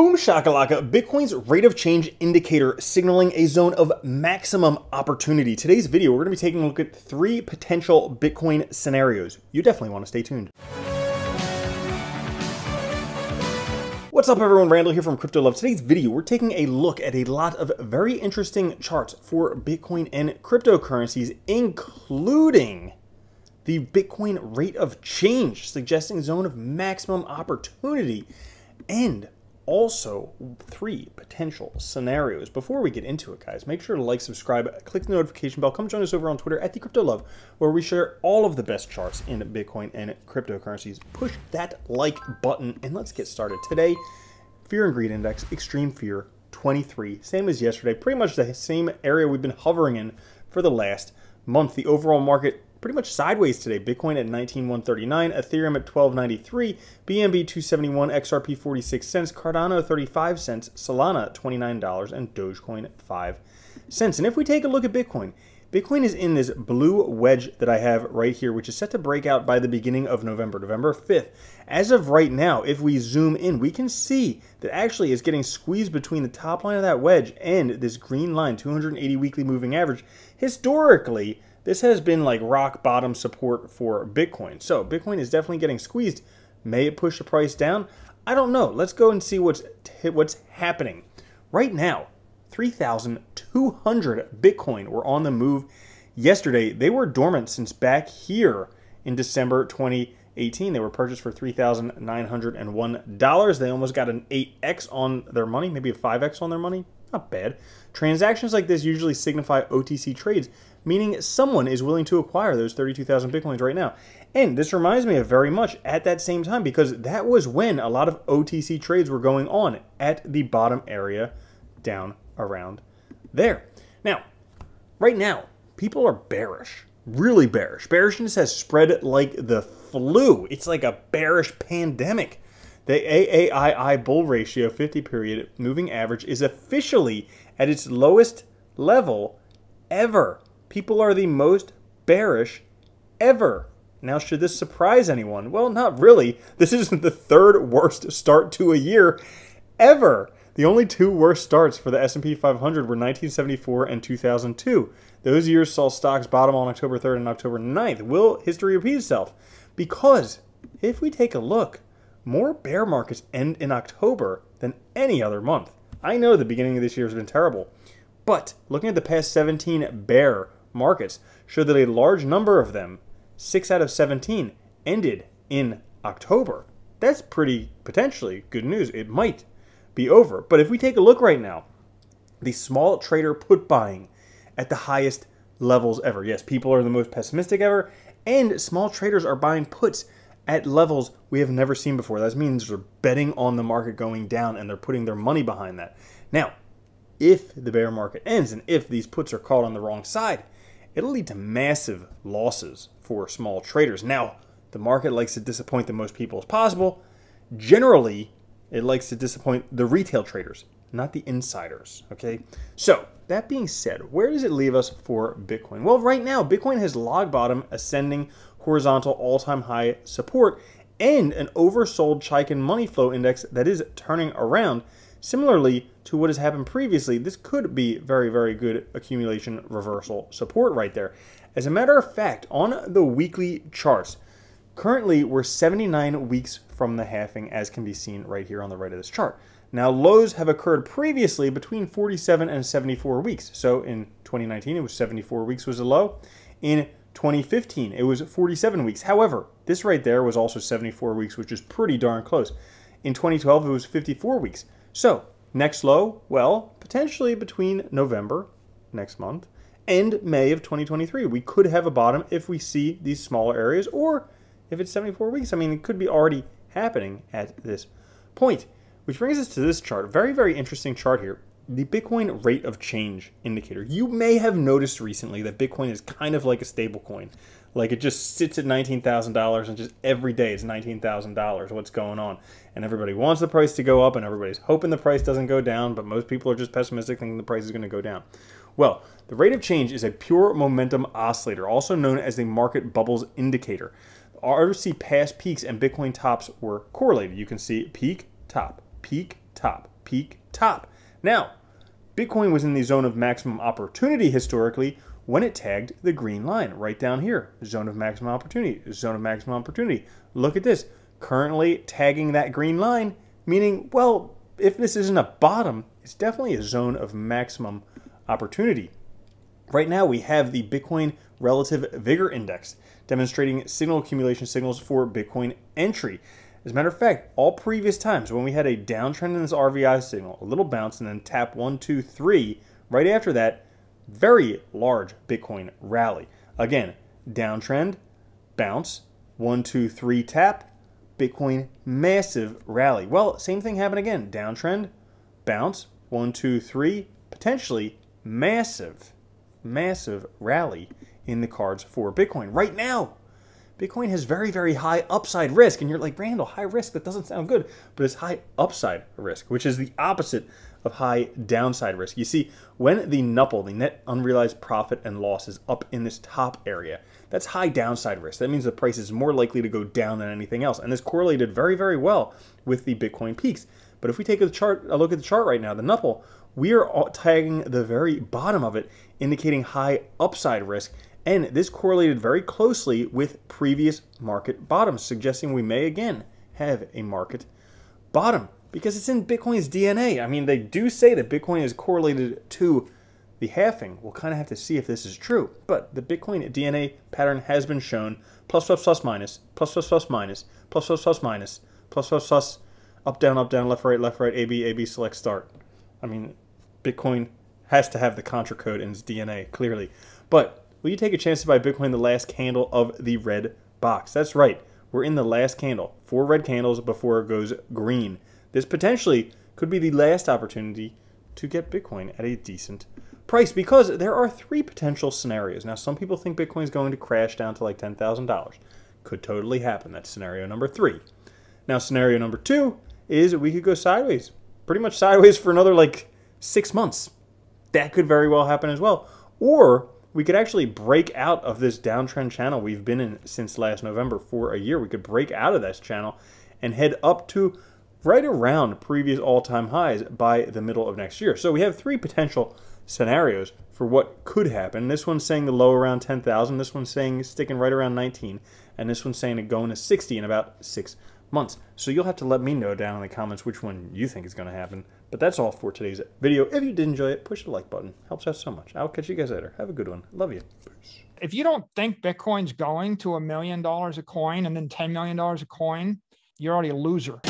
Boom shakalaka, Bitcoin's rate of change indicator signaling a zone of maximum opportunity. Today's video, we're going to be taking a look at three potential Bitcoin scenarios. You definitely want to stay tuned. What's up everyone, Randall here from Crypto Love. Today's video, we're taking a look at a lot of very interesting charts for Bitcoin and cryptocurrencies, including the Bitcoin rate of change, suggesting zone of maximum opportunity, and also three potential scenarios. Before we get into it, guys, make sure to like, subscribe, click the notification bell. Come join us over on Twitter at the Crypto Love, where we share all of the best charts in Bitcoin and cryptocurrencies. Push that like button and let's get started. Today, Fear and Greed Index, Extreme Fear, 23, same as yesterday, pretty much the same area we've been hovering in for the last month. The overall market pretty much sideways today. Bitcoin at 19,139, Ethereum at 1293, BNB 271, XRP 46 cents, Cardano 35 cents, Solana $29, and Dogecoin 5 cents. And if we take a look at Bitcoin, Bitcoin is in this blue wedge that I have right here, which is set to break out by the beginning of November, November 5th. As of right now, if we zoom in, we can see that actually it's getting squeezed between the top line of that wedge and this green line, 280 weekly moving average. Historically, this has been like rock bottom support for Bitcoin. So Bitcoin is definitely getting squeezed. May it push the price down? I don't know. Let's go and see what's what's happening. Right now, 3,200 Bitcoin were on the move yesterday. They were dormant since back here in December 2018. They were purchased for $3,901. They almost got an 8x on their money, maybe a 5x on their money. Not bad. Transactions like this usually signify OTC trades, meaning someone is willing to acquire those 32,000 Bitcoins right now. And this reminds me of very much at that same time because that was when a lot of OTC trades were going on at the bottom area down around there. Now, right now, people are bearish, really bearish. Bearishness has spread like the flu. It's like a bearish pandemic. The AAII bull ratio 50 period moving average is officially at its lowest level ever. People are the most bearish ever. Now, should this surprise anyone? Well, not really. This isn't the third worst start to a year ever. The only two worst starts for the S&P 500 were 1974 and 2002. Those years saw stocks bottom on October 3rd and October 9th. Will history repeat itself? Because if we take a look, more bear markets end in October than any other month. I know the beginning of this year has been terrible, but looking at the past 17 bear markets show that a large number of them, 6 out of 17, ended in October. That's pretty potentially good news. It might be over. But if we take a look right now, the small trader put buying at the highest levels ever. Yes, people are the most pessimistic ever, and small traders are buying puts at levels we have never seen before. That means they're betting on the market going down and they're putting their money behind that. Now, if the bear market ends and if these puts are caught on the wrong side, it'll lead to massive losses for small traders. Now, the market likes to disappoint the most people as possible. Generally, it likes to disappoint the retail traders, not the insiders. Okay. So, that being said, where does it leave us for Bitcoin? Well, right now, Bitcoin has log bottom, ascending horizontal all time high support, and an oversold Chaikin money flow index that is turning around. Similarly to what has happened previously, this could be very, very good accumulation reversal support right there. As a matter of fact, on the weekly charts, Currently, we're 79 weeks from the halving, as can be seen right here on the right of this chart. Now, lows have occurred previously between 47 and 74 weeks. So in 2019, it was 74 weeks was a low. In 2015, it was 47 weeks. However, this right there was also 74 weeks, which is pretty darn close. In 2012, it was 54 weeks. So, next low, well, potentially between November, next month, and May of 2023. We could have a bottom if we see these smaller areas, or if it's 74 weeks. I mean, it could be already happening at this point. Which brings us to this chart. Very, very interesting chart here. The Bitcoin rate of change indicator. You may have noticed recently that Bitcoin is kind of like a stable coin. Like it just sits at $19,000 and just every day it's $19,000. What's going on? And everybody wants the price to go up and everybody's hoping the price doesn't go down, but most people are just pessimistic thinking the price is going to go down. Well, the rate of change is a pure momentum oscillator, also known as the market bubbles indicator. RC past peaks and Bitcoin tops were correlated. You can see peak, top, peak, top, peak, top. Now, Bitcoin was in the zone of maximum opportunity historically when it tagged the green line right down here. Zone of maximum opportunity, zone of maximum opportunity. Look at this. Currently tagging that green line, meaning, well, if this isn't a bottom, it's definitely a zone of maximum opportunity. Right now, we have the Bitcoin Relative Vigor Index demonstrating signal accumulation signals for Bitcoin entry. As a matter of fact, all previous times when we had a downtrend in this RVI signal, a little bounce, and then tap one, two, three, right after that, very large Bitcoin rally. Again, downtrend, bounce, one, two, three, tap, Bitcoin massive rally. Well, same thing happened again. Downtrend, bounce, one, two, three, potentially massive, massive rally in the cards for Bitcoin. Right now, Bitcoin has very, very high upside risk. And you're like, Randall, high risk, that doesn't sound good. But it's high upside risk, which is the opposite of high downside risk. You see, when the NUPL, the net unrealized profit and loss, is up in this top area, that's high downside risk. That means the price is more likely to go down than anything else. And this correlated very, very well with the Bitcoin peaks. But if we take a chart, a look at the chart right now, the NUPL, we are tagging the very bottom of it, indicating high upside risk. And this correlated very closely with previous market bottoms, suggesting we may again have a market bottom because it's in Bitcoin's DNA. I mean, they do say that Bitcoin is correlated to the halving. We'll kind of have to see if this is true. But the Bitcoin DNA pattern has been shown plus, plus, plus, minus, plus, plus, plus, minus, plus, plus, plus, minus, plus, plus, plus, up, down, up, down, left, right, left, right, AB, AB, select, start. I mean, Bitcoin has to have the contra code in its DNA, clearly. But will you take a chance to buy Bitcoin the last candle of the red box? That's right. We're in the last candle. Four red candles before it goes green. This potentially could be the last opportunity to get Bitcoin at a decent price because there are three potential scenarios. Now, some people think Bitcoin is going to crash down to like $10,000. Could totally happen. That's scenario number three. Now, scenario number two is we could go sideways, pretty much sideways for another like six months. That could very well happen as well. Or we could actually break out of this downtrend channel we've been in since last November for a year. We could break out of this channel and head up to right around previous all-time highs by the middle of next year. So we have three potential scenarios for what could happen. This one's saying the low around 10,000. This one's saying sticking right around 19. And this one's saying it going to 60 in about six months. So you'll have to let me know down in the comments which one you think is going to happen. But that's all for today's video. If you did enjoy it, push the like button. Helps out so much. I'll catch you guys later. Have a good one. Love you. Peace. If you don't think Bitcoin's going to a million dollars a coin and then $10 million a coin, you're already a loser.